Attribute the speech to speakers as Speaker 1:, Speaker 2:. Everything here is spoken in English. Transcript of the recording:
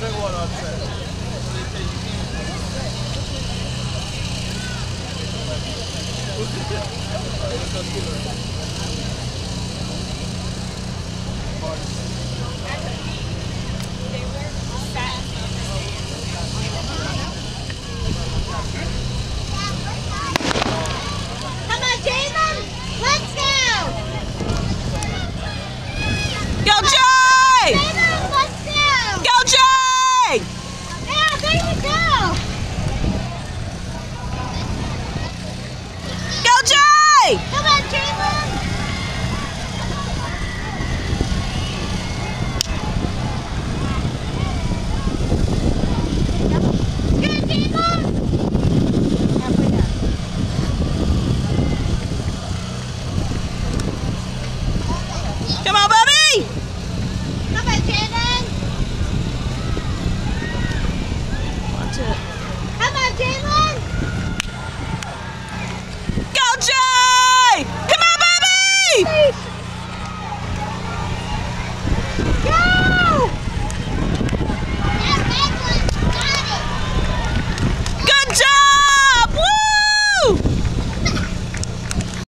Speaker 1: drink water upset.
Speaker 2: Come on,
Speaker 1: Jamin! Let's go!
Speaker 2: Go,
Speaker 1: Go!
Speaker 2: Go, Jay!
Speaker 1: Come on, Jalen!
Speaker 2: Come on, Bubby!
Speaker 1: Come on, Jalen!
Speaker 2: It.